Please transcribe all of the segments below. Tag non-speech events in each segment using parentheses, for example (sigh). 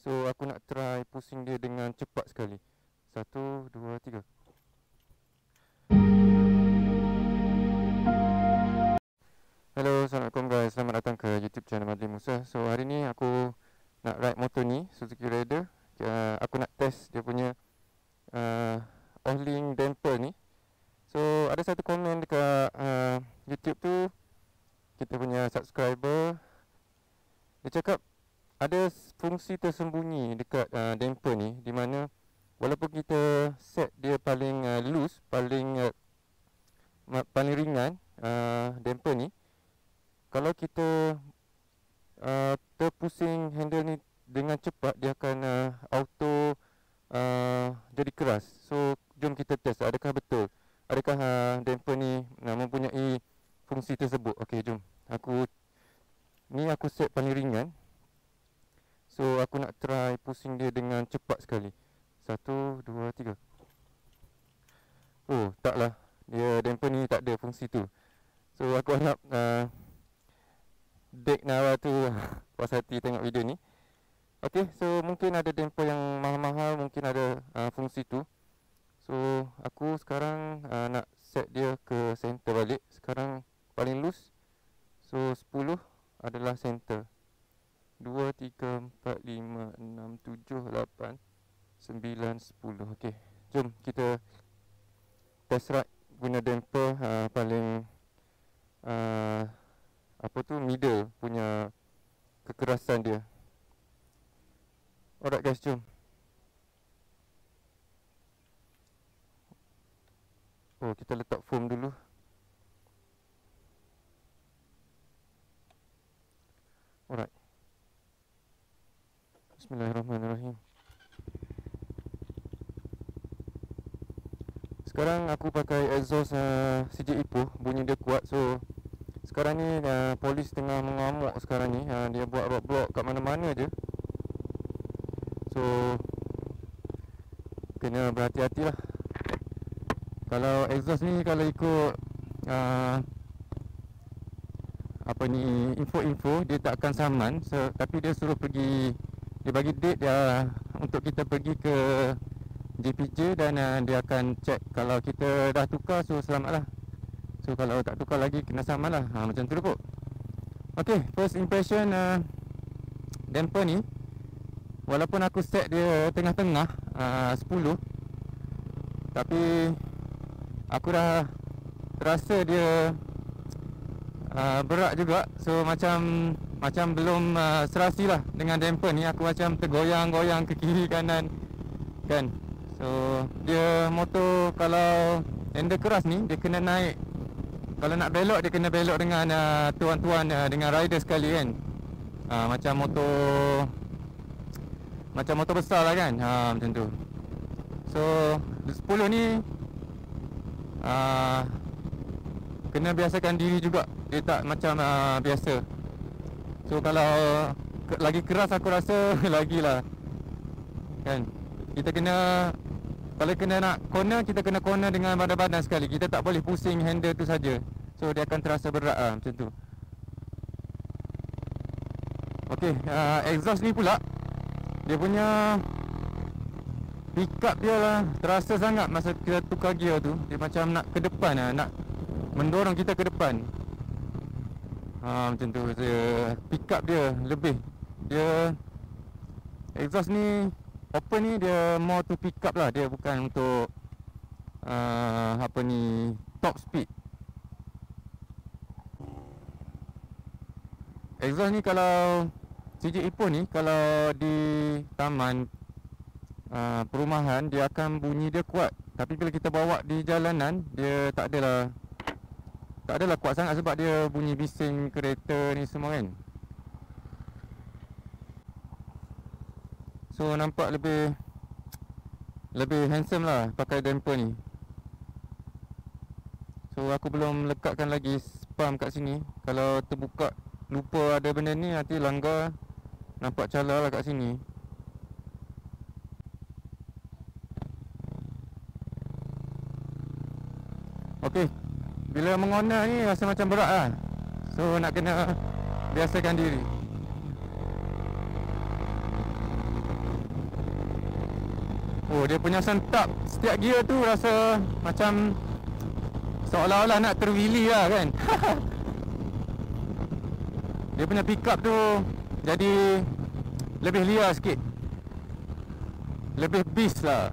So aku nak try pusing dia dengan cepat sekali. Satu, dua, tiga. Hello, Assalamualaikum guys. Selamat datang ke YouTube channel Madli Musa. So hari ni aku nak ride motor ni Suzuki Raider. Uh, Aku nak test dia punya uh, Oiling damper ni. So ada satu komen dekat uh, YouTube tu. Kita punya subscriber Dia cakap Ada fungsi tersembunyi dekat uh, damper ni Di mana Walaupun kita set dia paling uh, loose Paling uh, paling ringan uh, damper ni Kalau kita uh, terpusing handle ni dengan cepat Dia akan uh, auto uh, jadi keras. So jom kita test adakah betul? Adakah uh, damper ni uh, mempunyai fungsi tersebut? Okey jom. Aku ni aku set paling ringan so aku nak try pusing dia dengan cepat sekali. Satu dua tiga. Oh taklah. Dia damper ni tak ada fungsi tu. So aku harap uh, dek nawa tu (laughs) puas hati tengok video ni. Okey so mungkin ada damper yang mahal-mahal mungkin ada uh, fungsi tu. So aku sekarang uh, nak set dia ke center balik. Sekarang paling loose. So 10 adalah center 2, 3, 4, 5, 6, 7, 8, 9, 10 Okay jom kita test ride guna damper uh, paling uh, Apa tu middle punya kekerasan dia Alright guys jom Oh, kita letak foam dulu. Alright. Bismillahirrahmanirrahim. Sekarang aku pakai exhaust uh, CJ Ipoh, bunyi dia kuat. So sekarang ni uh, polis tengah mengamuk sekarang ni. Uh, dia buat roadblock kat mana-mana je. So kena berhati-hatilah. Kalau exhaust ni kalau ikut uh, apa ni info-info dia tak akan saman so, tapi dia suruh pergi dia bagi date dia untuk kita pergi ke JPJ dan uh, dia akan check kalau kita dah tukar so selamatlah. So kalau tak tukar lagi kena saman lah. Ha, macam tu kot. Okay, first impression uh, damper ni walaupun aku set dia tengah-tengah uh, 10 tapi aku dah rasa dia uh, berat juga so macam macam belum uh, serasi lah dengan damper ni. Aku macam tergoyang-goyang ke kiri kanan kan? So dia motor kalau handle keras ni dia kena naik. Kalau nak belok dia kena belok dengan uh, tuan-tuan uh, dengan rider sekali kan? Uh, macam motor macam motor besar lah kan? Ha, macam tu. So 10 ni uh, kena biasakan diri juga. Dia tak macam uh, biasa so kalau lagi keras aku rasa (laughs) lagilah kan? Kita kena kalau kena nak corner kita kena corner dengan badan-badan sekali. Kita tak boleh pusing handle tu saja. So dia akan terasa berat lah macam tu. Okey, uh, exhaust ni pula dia punya pick up dia lah terasa sangat masa kita tukar gear tu. Dia macam nak ke depan lah nak mendorong kita ke depan ha, macam tu. Saya pick up dia lebih. Dia exhaust ni open ni dia more to pick up lah. Dia bukan untuk uh, apa ni top speed. Exhaust ni kalau CJ Ipoh ni kalau di taman uh, perumahan dia akan bunyi dia kuat. Tapi bila kita bawa di jalanan dia tak adalah tak adalah kuat sangat sebab dia bunyi bising kereta ni semua kan. So nampak lebih lebih handsome lah pakai damper ni. So aku belum lekatkan lagi spam kat sini. Kalau terbuka lupa ada benda ni nanti langgar nampak cala lah kat sini. Okey. Bila mengonal ni rasa macam berat lah. So nak kena biasakan diri. Oh dia punya sentap setiap gear tu rasa macam seolah-olah nak terwili lah kan (laughs) Dia punya pick up tu jadi lebih liar sikit Lebih beast lah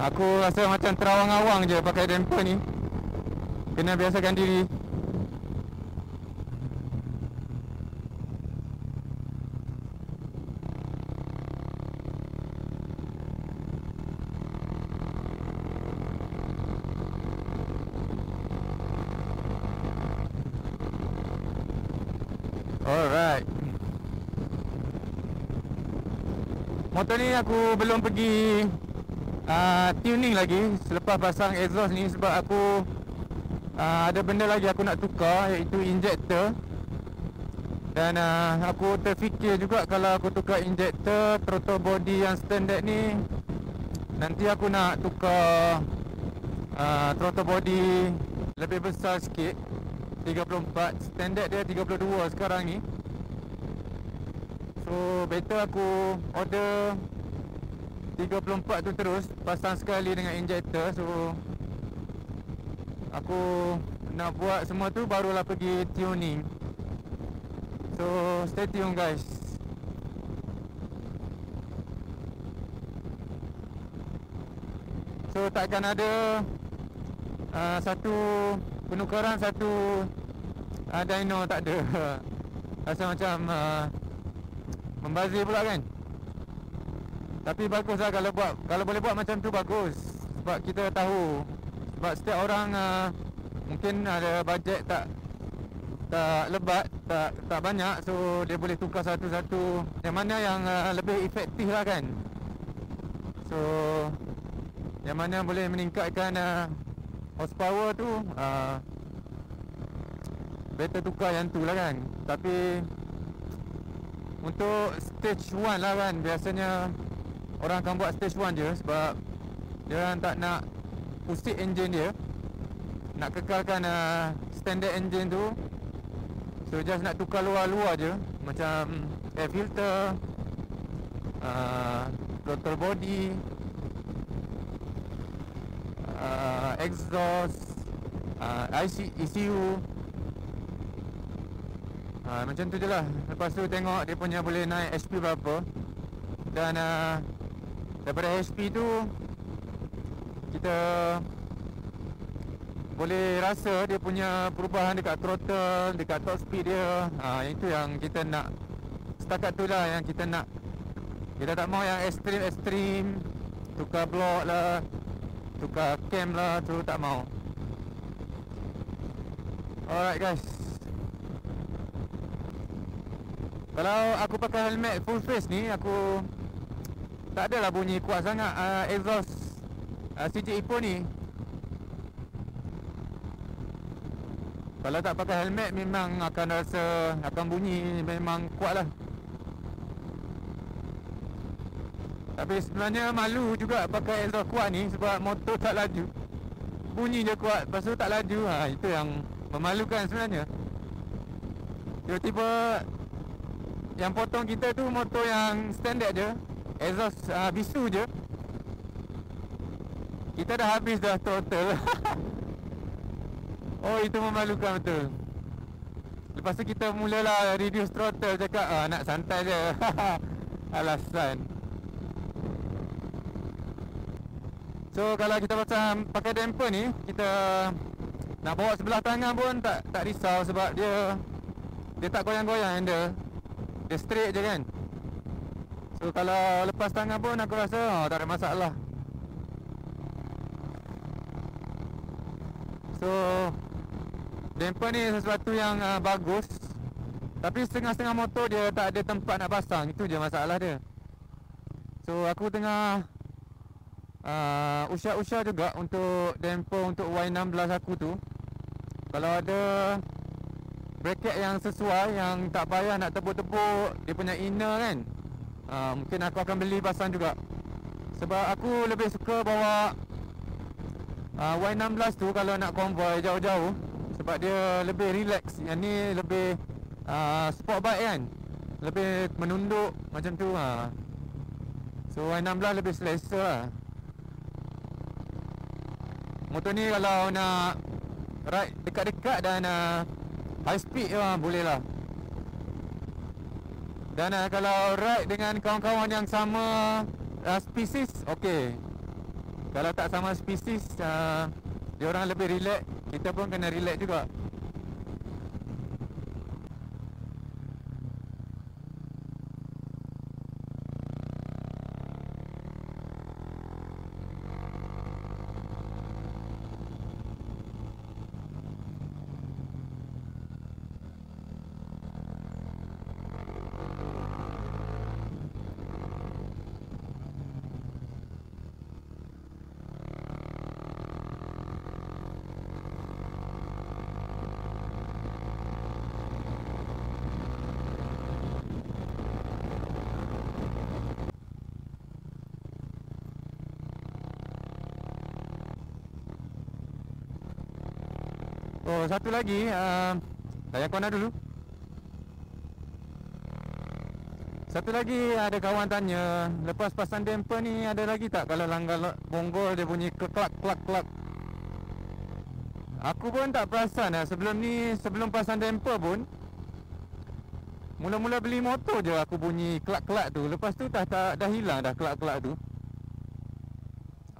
Aku rasa macam terawang-awang je pakai damper ni. Kena biasakan diri. Alright. Motor ni aku belum pergi uh, tuning lagi. Selepas pasang exhaust ni sebab aku uh, Ada benda lagi aku nak tukar iaitu injector. Dan uh, aku terfikir juga kalau aku tukar injector Throttle body yang standard ni Nanti aku nak tukar uh, throttle body lebih besar sikit. 34 Standard dia 32 sekarang ni. So better aku order 34 tu terus Pasang sekali dengan injector So Aku nak buat semua tu barulah pergi tuning. So stay tune guys. So takkan ada uh, Satu penukaran satu uh, dyno tak ada. (laughs) Rasa macam uh, membazir pula kan tapi bagus lah kalau buat kalau boleh buat macam tu bagus. Sebab kita tahu. Sebab setiap orang uh, mungkin ada bajet tak tak lebat tak tak banyak. So dia boleh tukar satu-satu. Yang mana yang uh, lebih efektif lah kan. So yang mana boleh meningkatkan uh, horsepower tu uh, better tukar yang tu lah kan. Tapi untuk stage 1 lah kan biasanya orang akan buat stage 1 je sebab dia orang tak nak pusing engine dia. Nak kekalkan uh, standard engine tu. So just nak tukar luar-luar je. Macam air filter uh, throttle body uh, exhaust uh, ECU uh, macam tu je lah. Lepas tu tengok dia punya boleh naik HP berapa. Dan uh, daripada HP tu kita boleh rasa dia punya perubahan dekat throttle dekat top speed dia. Uh, itu yang kita nak setakat tu lah yang kita nak. Kita tak mau yang ekstrim-ekstrim tukar block lah Tukar cam lah tu tak mau Alright guys. Kalau aku pakai helmet full face ni Aku Tak adalah bunyi kuat sangat uh, Exhaust. Uh, CJ Ipo ni. Kalau tak pakai helmet Memang akan rasa Akan bunyi Memang kuat lah. Tapi sebenarnya malu juga pakai exhaust kuat ni Sebab motor tak laju. Bunyi je kuat Lepas tu tak laju. Ha, Itu yang memalukan sebenarnya. Tiba-tiba Yang potong kita tu motor yang standard je Exhaust uh, bisu je. Kita dah habis dah total. (laughs) Oh itu memalukan betul. Lepas tu kita mulalah reduce throttle Cakap ah, nak santai je. (laughs) Alasan. So kalau kita macam pakai damper ni Kita nak bawa sebelah tangan pun tak tak risau sebab dia Dia tak goyang-goyang handle. Dia straight je kan So kalau lepas tangan pun aku rasa oh, tak ada masalah. So Damper ni sesuatu yang uh, bagus. Tapi setengah-setengah motor dia tak ada tempat nak pasang. Itu je masalah dia. So aku tengah uh, usah-usah juga untuk damper untuk Y16 aku tu. Kalau ada bracket yang sesuai yang tak payah nak tepuk-tepuk dia punya inner kan uh, mungkin aku akan beli pasang juga. Sebab aku lebih suka bawa uh, Y16 tu kalau nak convoy jauh-jauh. Sebab dia lebih relax. Yang ni lebih uh, sport bike kan? Lebih menunduk macam tu ha. So Y16 lebih selesa lah Motor ni kalau nak Ride dekat-dekat dan uh, High speed lah boleh lah Dan uh, kalau ride dengan kawan-kawan yang sama uh, Species Okay Kalau tak sama species uh, Dia orang lebih relax. Kita pun kena relax juga Oh, satu lagi uh, Tanya kawan dulu. Satu lagi ada kawan tanya Lepas pasang damper ni ada lagi tak? Kalau langgar bonggol dia bunyi kelak kelak kelak Aku pun tak perasan lah Sebelum ni Sebelum pasang damper pun Mula-mula beli motor je aku bunyi kelak-kelak tu. Lepas tu dah, dah, dah hilang dah kelak-kelak tu.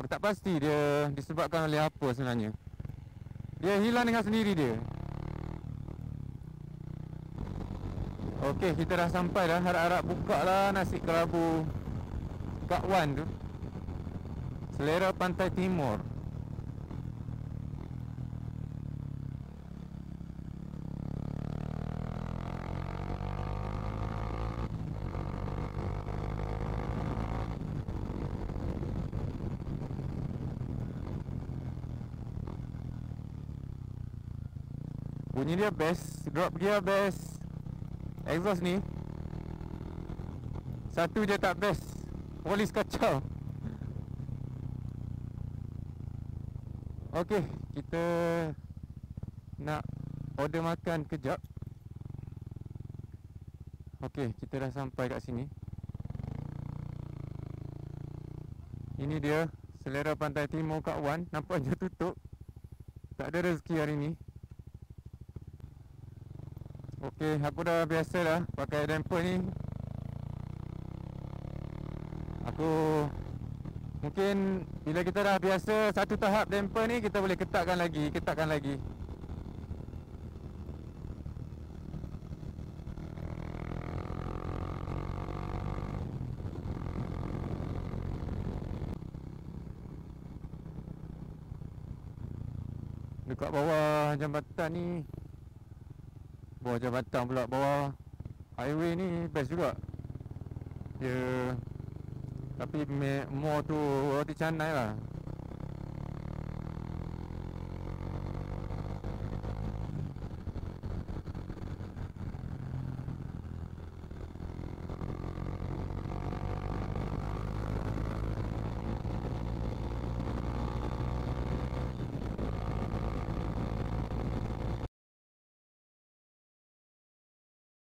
Aku tak pasti dia disebabkan oleh apa sebenarnya dia hilang dengan sendiri dia. Okey kita dah sampai dah. Harap-harap buka lah nasi kerabu Kak Wan tu. Selera Pantai Timur Bunyi dia best Drop gear best Exhaust ni. Satu je tak best Polis kacau. Okay Kita Nak Order makan kejap. Okay Kita dah sampai kat sini. Ini dia Selera Pantai Timur Kak Wan. Nampaknya tutup. Tak ada rezeki hari ni Okey, aku dah biasa dah pakai damper ni. Aku mungkin bila kita dah biasa satu tahap damper ni kita boleh ketatkan lagi, ketatkan lagi. Dekat bawah jambatan ni Bawah jambatan pula Bawah highway ni best juga. Dia Tapi more tu Roti canai lah